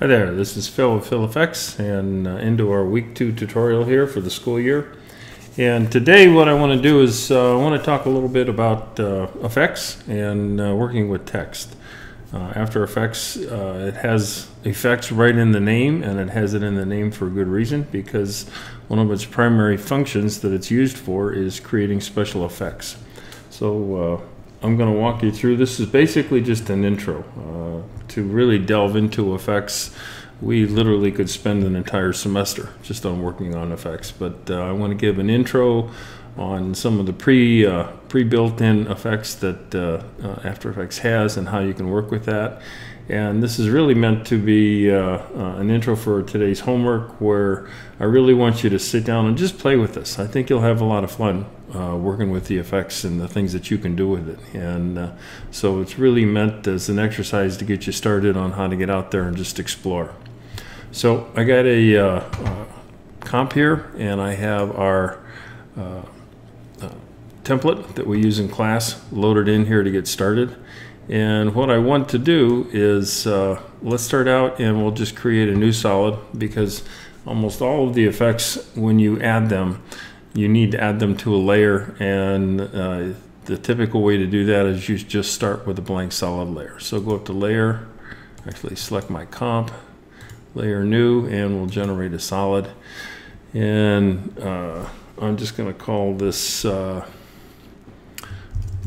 Hi there, this is Phil with Phil FX and uh, into our week two tutorial here for the school year. And today what I want to do is uh, I want to talk a little bit about uh, effects and uh, working with text. Uh, After Effects, uh, it has effects right in the name and it has it in the name for a good reason because one of its primary functions that it's used for is creating special effects. So I'm going to walk you through. This is basically just an intro. Uh, to really delve into effects, we literally could spend an entire semester just on working on effects. But uh, I want to give an intro on some of the pre uh, pre built-in effects that uh, uh, After Effects has and how you can work with that. And this is really meant to be uh, an intro for today's homework where I really want you to sit down and just play with this. I think you'll have a lot of fun uh, working with the effects and the things that you can do with it. And uh, so it's really meant as an exercise to get you started on how to get out there and just explore. So I got a uh, uh, comp here and I have our uh, uh, template that we use in class loaded in here to get started. And what I want to do is let's start out and we'll just create a new solid because almost all of the effects, when you add them, you need to add them to a layer. And uh, the typical way to do that is you just start with a blank solid layer. So go up to layer, actually select my comp, layer new, and we'll generate a solid. And uh, I'm just going to call this uh,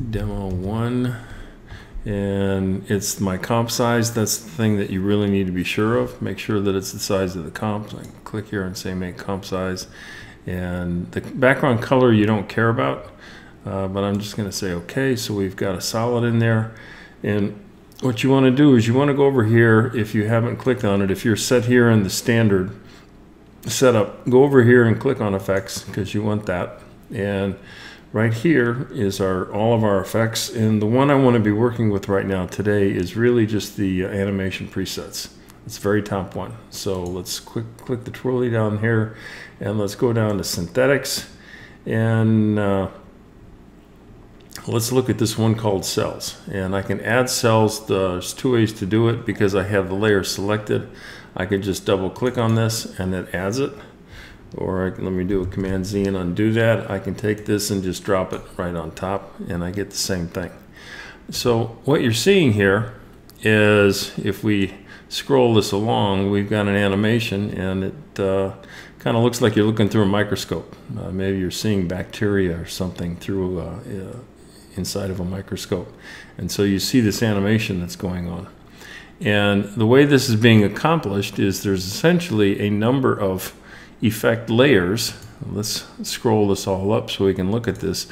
demo one and it's my comp size. That's the thing that you really need to be sure of. Make sure that it's the size of the comp. So I can click here and say make comp size. And the background color you don't care about, uh, but I'm just going to say okay. So we've got a solid in there. And what you want to do is you want to go over here if you haven't clicked on it. If you're set here in the standard setup, go over here and click on effects because you want that. And Right here is our all of our effects, and the one I want to be working with right now today is really just the animation presets. It's very top one. So let's quick click the twirly down here, and let's go down to synthetics, and uh, let's look at this one called cells. And I can add cells. There's two ways to do it because I have the layer selected. I can just double click on this, and it adds it or can, let me do a command Z and undo that. I can take this and just drop it right on top and I get the same thing. So what you're seeing here is if we scroll this along, we've got an animation and it uh, kind of looks like you're looking through a microscope. Uh, maybe you're seeing bacteria or something through uh, uh inside of a microscope. And so you see this animation that's going on. And the way this is being accomplished is there's essentially a number of effect layers. Let's scroll this all up so we can look at this.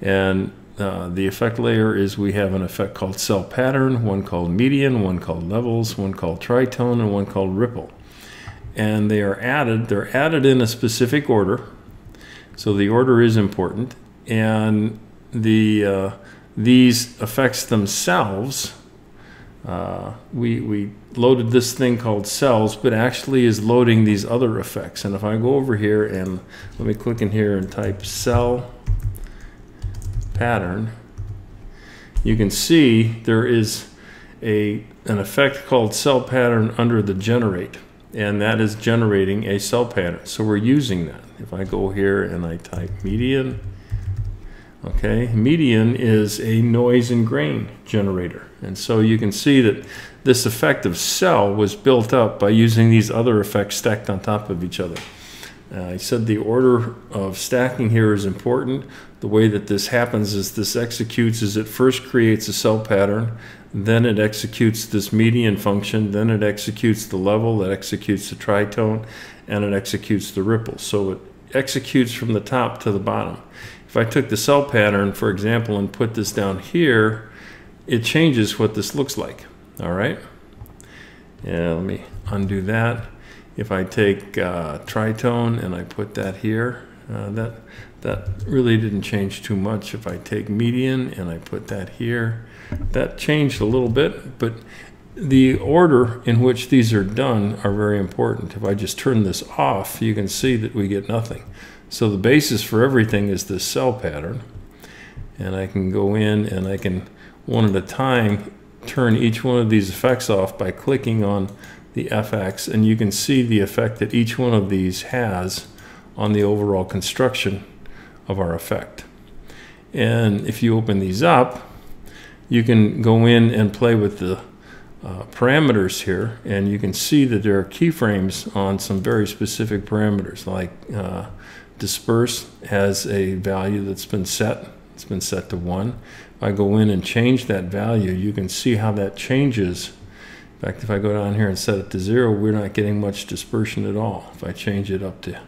And uh, the effect layer is we have an effect called cell pattern, one called median, one called levels, one called tritone, and one called ripple. And they are added, they're added in a specific order. So the order is important. And the uh, these effects themselves uh, we, we loaded this thing called cells, but actually is loading these other effects. And if I go over here and let me click in here and type cell pattern, you can see there is a, an effect called cell pattern under the generate. And that is generating a cell pattern. So we're using that. If I go here and I type median, Okay, median is a noise and grain generator. And so you can see that this effective cell was built up by using these other effects stacked on top of each other. Uh, I said the order of stacking here is important. The way that this happens is this executes is it first creates a cell pattern, then it executes this median function, then it executes the level, that executes the tritone, and it executes the ripple. So it executes from the top to the bottom. If I took the cell pattern, for example, and put this down here, it changes what this looks like. All right. Yeah, let me undo that. If I take uh, tritone and I put that here, uh, that that really didn't change too much. If I take median and I put that here, that changed a little bit, but the order in which these are done are very important. If I just turn this off, you can see that we get nothing. So the basis for everything is this cell pattern. And I can go in and I can, one at a time, turn each one of these effects off by clicking on the FX, and you can see the effect that each one of these has on the overall construction of our effect. And if you open these up, you can go in and play with the uh, parameters here, and you can see that there are keyframes on some very specific parameters, like uh, disperse has a value that's been set. It's been set to 1. If I go in and change that value, you can see how that changes. In fact, if I go down here and set it to 0, we're not getting much dispersion at all. If I change it up to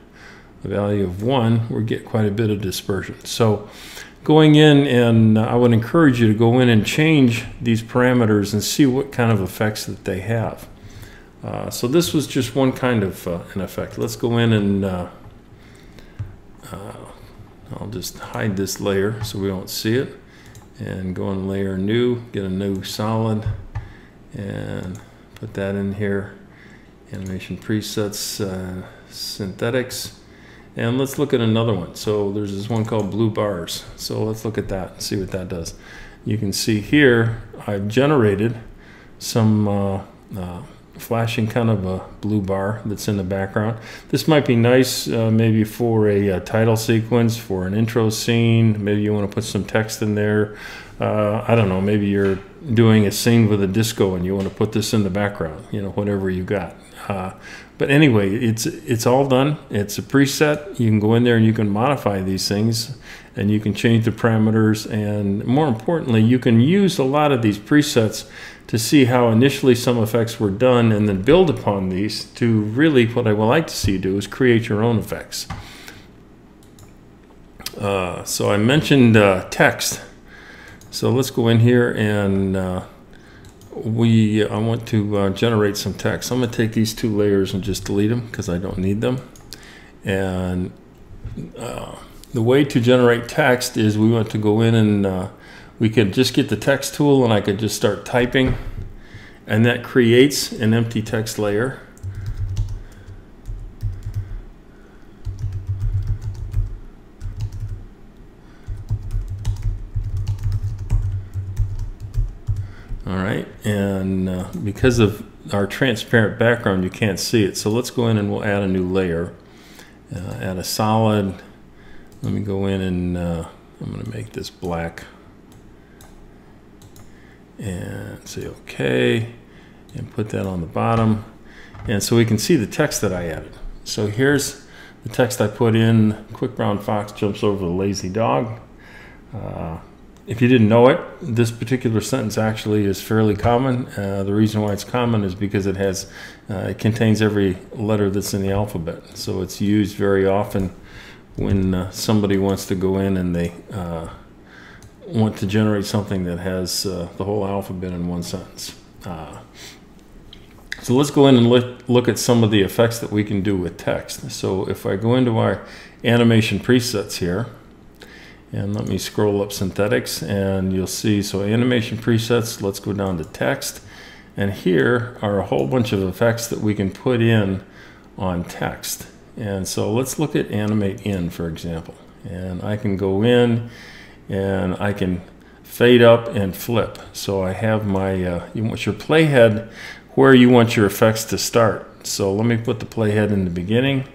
a value of 1, we get quite a bit of dispersion. So going in and uh, I would encourage you to go in and change these parameters and see what kind of effects that they have. Uh, so this was just one kind of uh, an effect. Let's go in and uh, uh, I'll just hide this layer so we don't see it and go in layer new, get a new solid and put that in here. Animation presets, uh, synthetics and let's look at another one. So there's this one called blue bars. So let's look at that and see what that does. You can see here I've generated some uh, uh, flashing kind of a blue bar that's in the background. This might be nice uh, maybe for a, a, uh, title sequence, for an intro scene. Maybe you want to put some text in there. Uh, I don't know, maybe you're doing a scene with a disco and you want to put this in the background, you know, whatever you got. Uh, but anyway, it's it's all done. It's a preset. You can go in there and you can modify these things, and you can change the parameters. And more importantly, you can use a lot of these presets to see how initially some effects were done, and then build upon these to really what I would like to see you do is create your own effects. Uh, so I mentioned uh, text. So let's go in here and uh, we I want to uh, generate some text. I'm going to take these two layers and just delete them because I don't need them. And uh, the way to generate text is we want to go in and uh, we could just get the text tool and I could just start typing and that creates an empty text layer. All right, and uh, because of our transparent background, you can't see it. So let's go in and we'll add a new layer. Uh, add a solid. Let me go in and uh, I'm going to make this black. And say OK. And put that on the bottom. And so we can see the text that I added. So here's the text I put in. Quick brown fox jumps over the lazy dog. Uh, if you didn't know it, this particular sentence actually is fairly common. Uh, the reason why it's common is because it has, uh, it contains every letter that's in the alphabet. So it's used very often when uh, somebody wants to go in and they uh, want to generate something that has uh, the whole alphabet in one sentence. Uh, so let's go in and look, look at some of the effects that we can do with text. So if I go into our animation presets here, and let me scroll up synthetics and you'll see, so animation presets, let's go down to text. And here are a whole bunch of effects that we can put in on text. And so let's look at animate in, for example. And I can go in and I can fade up and flip. So I have my, uh, you want your playhead where you want your effects to start. So let me put the playhead in the beginning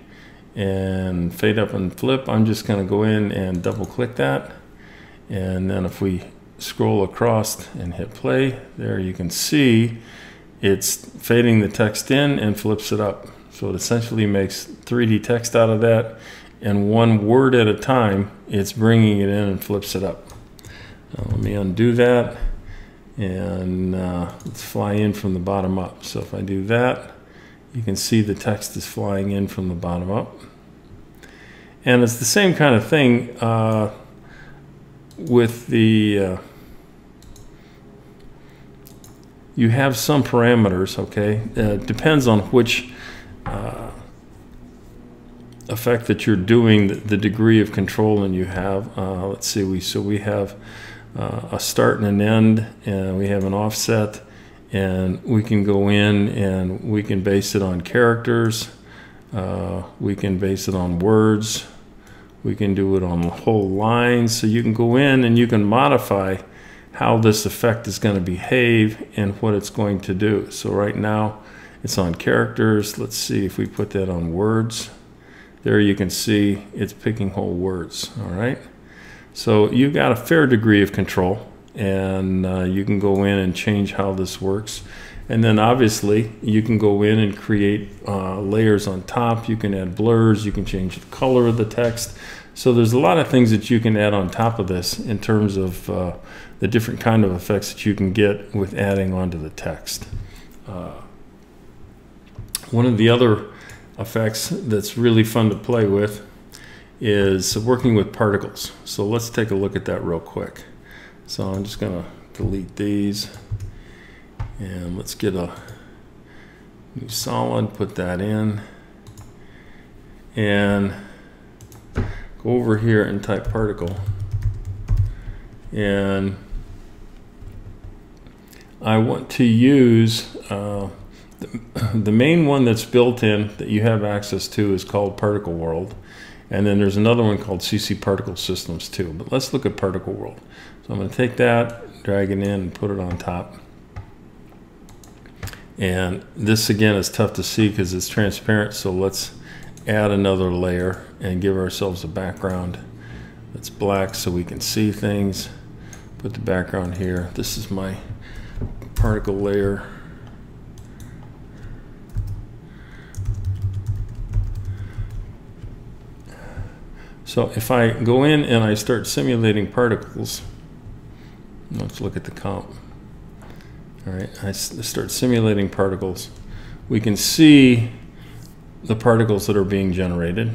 and fade up and flip, I'm just going to go in and double click that. And then if we scroll across and hit play, there you can see it's fading the text in and flips it up. So it essentially makes 3D text out of that. And one word at a time, it's bringing it in and flips it up. Now let me undo that. And uh, let's fly in from the bottom up. So if I do that, you can see the text is flying in from the bottom up. And it's the same kind of thing uh, with the, uh, you have some parameters, okay? Uh, depends on which uh, effect that you're doing, the, degree of control and you have. Uh, let's see, we so we have uh, a start and an end, and we have an offset, and we can go in and we can base it on characters, uh, we can base it on words, we can do it on whole line. So you can go in and you can modify how this effect is going to behave and what it's going to do. So right now It's on characters. Let's see if we put that on words. There you can see it's picking whole words, all right? So you've got a fair degree of control and uh, you can go in and change how this works. And then obviously you can go in and create uh, layers on top. You can add blurs, you can change the color of the text. So there's a lot of things that you can add on top of this in terms of uh, the different kind of effects that you can get with adding onto the text. Uh, one of the other effects that's really fun to play with is working with particles. So let's take a look at that real quick. So I'm just going to delete these. And let's get a new solid, put that in. And go over here and type particle. And I want to use uh, the main one that's built in that you have access to is called Particle World. And then there's another one called CC Particle Systems too. But let's look at Particle World. So I'm going to take that, drag it in, and put it on top. And this again is tough to see because it's transparent. So let's add another layer and give ourselves a background that's black so we can see things. Put the background here. This is my particle layer. So if I go in and I start simulating particles, let's look at the comp. All right, I start simulating particles. We can see the particles that are being generated.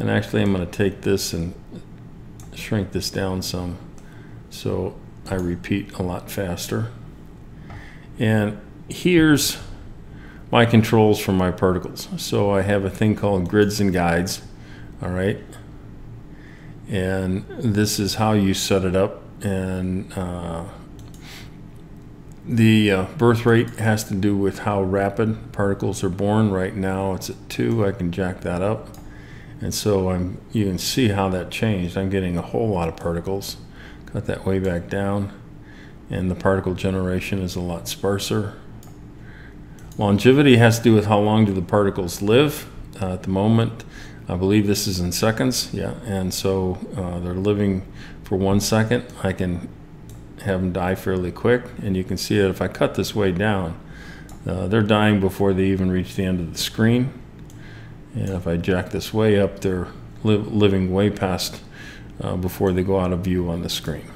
And actually I'm going to take this and shrink this down some so I repeat a lot faster. And here's my controls for my particles. So I have a thing called grids and guides. All right and this is how you set it up. And uh, the uh, birth rate has to do with how rapid particles are born. Right now it's at 2 I can jack that up. And so I'm you can see how that changed. I'm getting a whole lot of particles. Cut that way back down. And the particle generation is a lot sparser. Longevity has to do with how long do the particles live. Uh, at the moment I believe this is in seconds, yeah, and so uh, they're living for one second. I can have them die fairly quick, and you can see that if I cut this way down, uh, they're dying before they even reach the end of the screen. And if I jack this way up, they're li living way past uh, before they go out of view on the screen.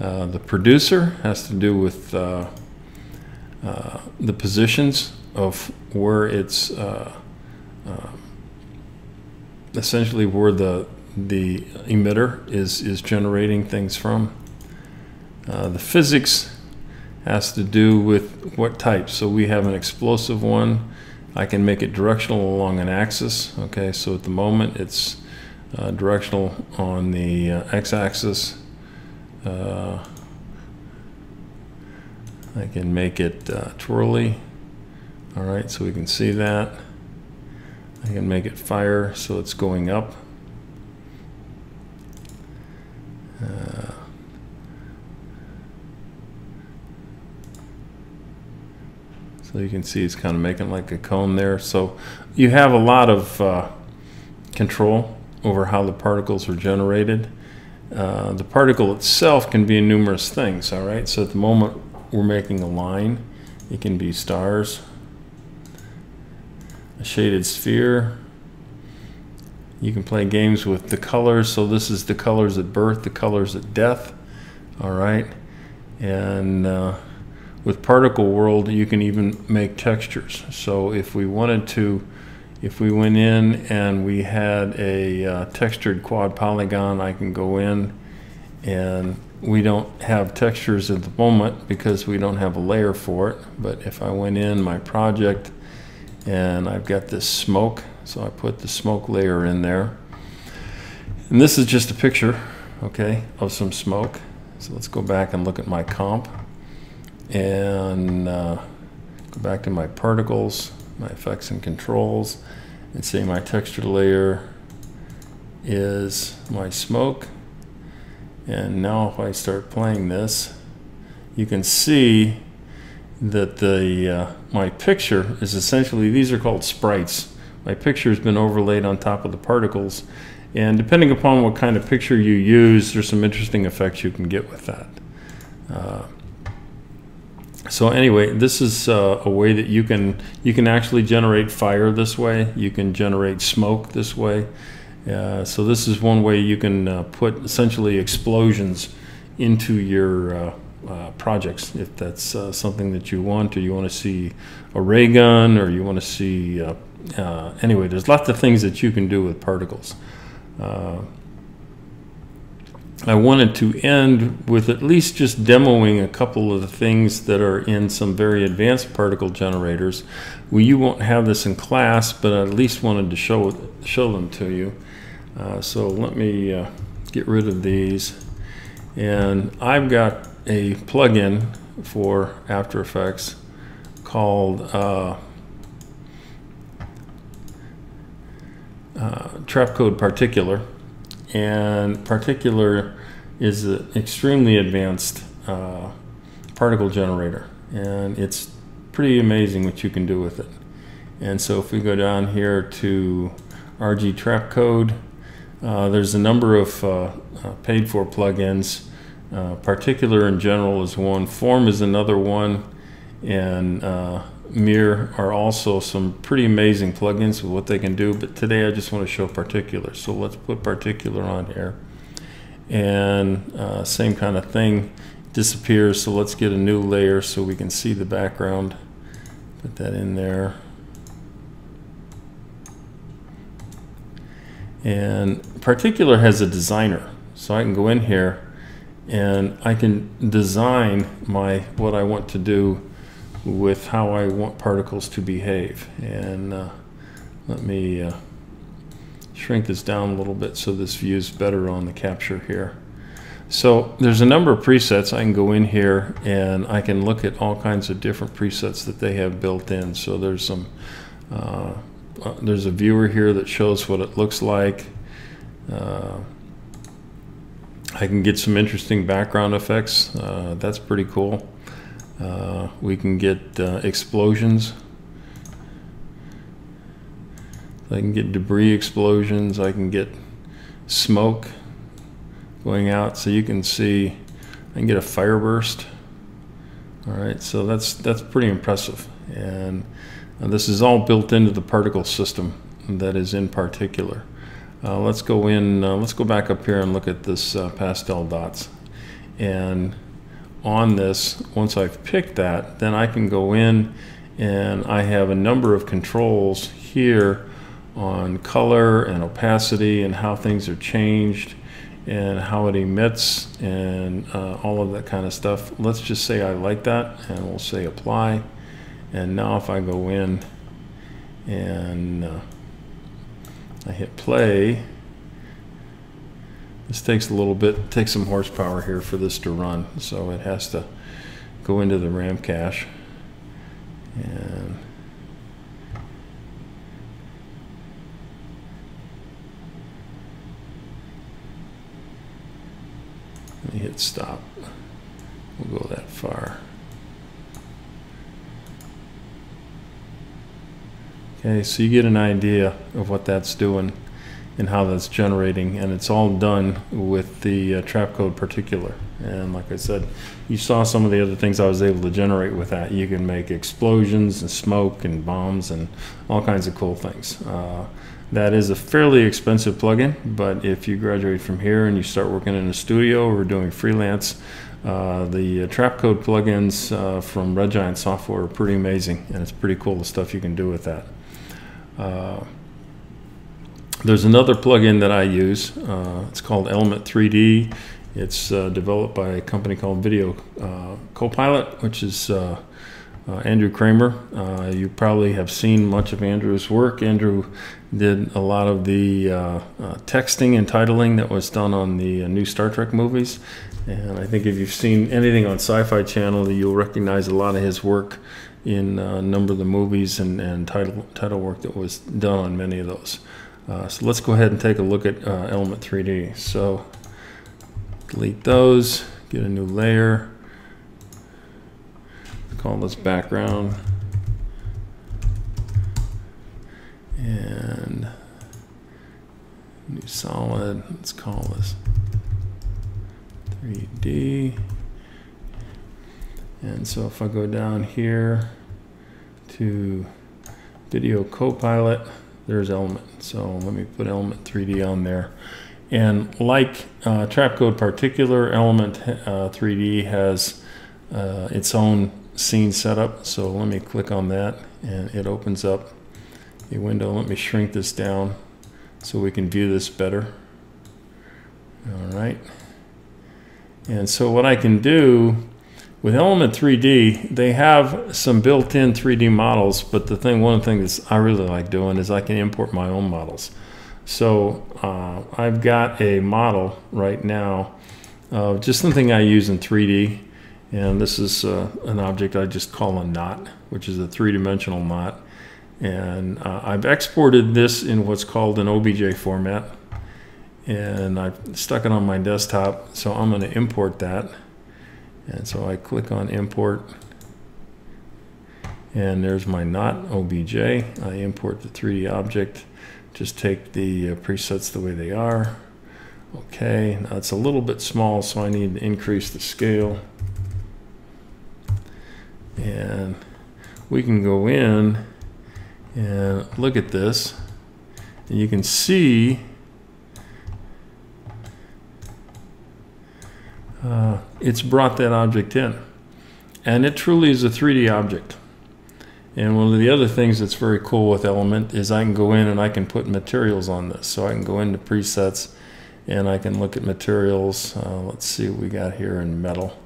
Uh, the producer has to do with uh, uh, the positions of where it's essentially where the the emitter is is generating things from. Uh, the physics has to do with what type. So we have an explosive one. I can make it directional along an axis. Okay, so at the moment it's uh, directional on the uh, x-axis. Uh, I can make it uh, twirly. All right, so we can see that. I can make it fire so it's going up. Uh, so you can see it's kind of making like a cone there. So you have a lot of uh, control over how the particles are generated. Uh, the particle itself can be numerous things, all right? So at the moment we're making a line. It can be stars, a shaded sphere. You can play games with the colors. So this is the colors at birth, the colors at death. All right. And uh, with particle world, you can even make textures. So if we wanted to, if we went in and we had a uh, textured quad polygon, I can go in and we don't have textures at the moment because we don't have a layer for it. But if I went in my project and I've got this smoke so I put the smoke layer in there. And this is just a picture okay of some smoke. So let's go back and look at my comp and uh, go back to my particles my effects and controls and say my texture layer is my smoke. And now if I start playing this you can see that the uh, my picture is essentially these are called sprites. My picture has been overlaid on top of the particles, and depending upon what kind of picture you use, there's some interesting effects you can get with that. Uh, so anyway, this is uh, a way that you can you can actually generate fire this way. You can generate smoke this way. Uh, so this is one way you can uh, put essentially explosions into your uh, uh, projects if that's uh, something that you want or you want to see a ray gun or you want to see anyway there's lots of things that you can do with particles I wanted to end with at least just demoing a couple of the things that are in some very advanced particle generators. Well, you won't have this in class, but I at least wanted to show show them to you. Uh, so let me uh, get rid of these. And I've got a plugin for After Effects called uh, uh, Trapcode Particular. And Particular is an extremely advanced uh, particle generator. And it's pretty amazing what you can do with it. And so if we go down here to RG Trapcode, uh, there's a number of uh, uh, paid for plugins. Uh, particular in general is one, Form is another one, and uh, Mir are also some pretty amazing plugins with what they can do. But today I just want to show Particular. So let's put Particular on here. And uh, same kind of thing disappears. So let's get a new layer so we can see the background. Put that in there. And Particular has a designer. So I can go in here and I can design my what I want to do with how I want particles to behave. And uh, let me uh, shrink this down a little bit so this views better on the capture here. So there's a number of presets. I can go in here and I can look at all kinds of different presets that they have built in. So there's some uh, uh, there's a viewer here that shows what it looks like. I can get some interesting background effects. Uh, that's pretty cool. Uh, we can get uh, explosions. I can get debris explosions. I can get smoke going out so you can see I can get a fire burst. All right, so that's that's pretty impressive. And uh, this is all built into the particle system that is in particular. Uh, let's go in, uh, let's go back up here and look at this uh, pastel dots. And on this, once I've picked that, then I can go in and I have a number of controls here on color and opacity and how things are changed and how it emits and uh, all of that kind of stuff. Let's just say I like that and we'll say apply. And now if I go in and uh, I hit play, this takes a little bit, takes some horsepower here for this to run. So it has to go into the RAM cache and Let me hit stop. We'll go that far. Okay, so you get an idea of what that's doing and how that's generating, and it's all done with the uh, Trapcode particular. And like I said, you saw some of the other things I was able to generate with that. You can make explosions and smoke and bombs and all kinds of cool things. Uh, that is a fairly expensive plugin, but if you graduate from here and you start working in a studio or doing freelance, uh, the uh, Trapcode plugins uh, from Red Giant Software are pretty amazing, and it's pretty cool the stuff you can do with that. Uh, there's another plugin that I use. Uh, it's called Element 3D. It's uh, developed by a company called Video uh, Copilot, which is uh, uh, Andrew Kramer. you probably have seen much of Andrew's work. Andrew did a lot of the texting and titling that was done on the new Star Trek movies. And I think if you've seen anything on Sci-Fi Channel, you'll recognize a lot of his work in a number of the movies and, and title, title work that was done on many of those. Uh, so let's go ahead and take a look at uh, Element 3D. So delete those, get a new layer, call this background. And new solid, let's call this 3D. And so if I go down here to Video Copilot, there's Element. So let me put Element 3D on there. And like uh, Trapcode Particular, Element uh, 3D has uh, its own scene setup. So let me click on that and it opens up a window. Let me shrink this down so we can view this better. All right. And so what I can do with Element 3D, they have some built-in 3D models, but the thing, one the things I really like doing is I can import my own models. So uh, I've got a model right now of just something I use in 3D. And this is uh, an object I just call a knot, which is a three-dimensional knot. And uh, I've exported this in what's called an OBJ format. And I've stuck it on my desktop, so I'm going to import that. And so I click on import and there's my knot OBJ. I import the 3D object, just take the uh, presets the way they are. Okay, now it's a little bit small, so I need to increase the scale. And we can go in and look at this. And you can see uh, it's brought that object in. And it truly is a 3D object. And one of the other things that's very cool with Element is I can go in and I can put materials on this. So I can go into presets and I can look at materials. Uh, let's see what we got here in metal.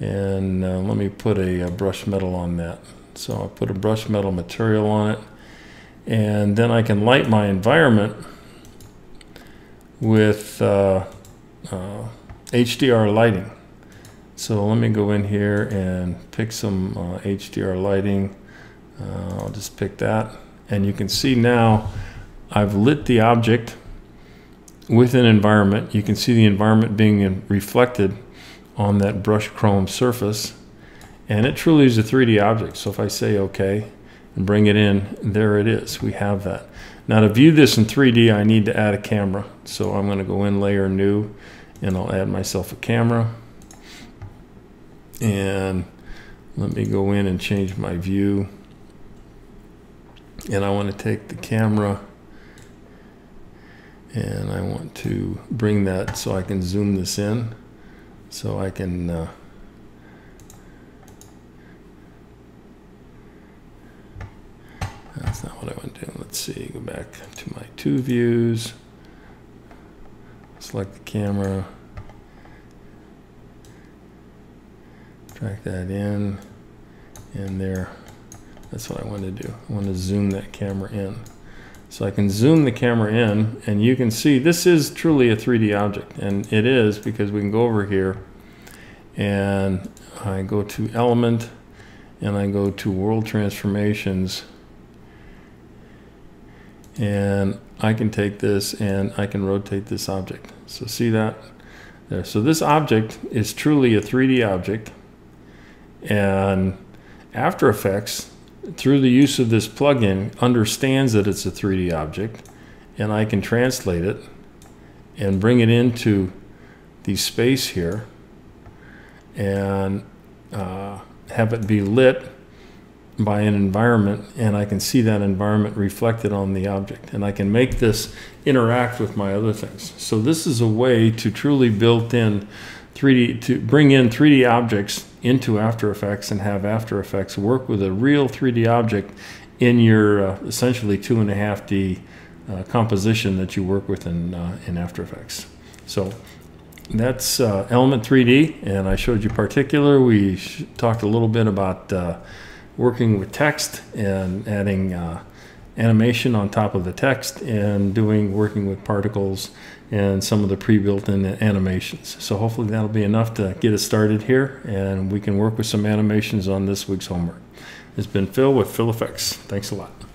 And uh, let me put a, a brush metal on that. So I put a brush metal material on it. And then I can light my environment with uh, uh HDR lighting. So let me go in here and pick some uh, HDR lighting. Uh, I'll just pick that. And you can see now I've lit the object with an environment. You can see the environment being reflected on that brush chrome surface. And it truly is a 3D object. So if I say OK and bring it in, there it is. We have that. Now to view this in 3D, I need to add a camera. So I'm going to go in Layer New and I'll add myself a camera. And let me go in and change my view. And I want to take the camera and I want to bring that so I can zoom this in so I can uh, that's not what I want to do. Let's see go back to my two views select the camera, drag that in, and there. That's what I want to do. I want to zoom that camera in. So I can zoom the camera in, and you can see this is truly a 3D object, and it is because we can go over here, and I go to Element, and I go to World Transformations, and I can take this and I can rotate this object. So see that there. So this object is truly a 3D object and After Effects through the use of this plugin understands that it's a 3D object and I can translate it and bring it into the space here and uh, have it be lit by an environment and I can see that environment reflected on the object and I can make this interact with my other things. So this is a way to truly built in 3D to bring in 3D objects into After Effects and have After Effects work with a real 3D object in your uh, essentially two and a half D uh, composition that you work with in, uh, in After Effects. So that's uh, Element 3D and I showed you particular. We talked a little bit about uh, working with text and adding uh, animation on top of the text and doing working with particles and some of the pre-built-in animations. So hopefully that'll be enough to get us started here and we can work with some animations on this week's homework. It's been Phil with Phil FX. Thanks a lot.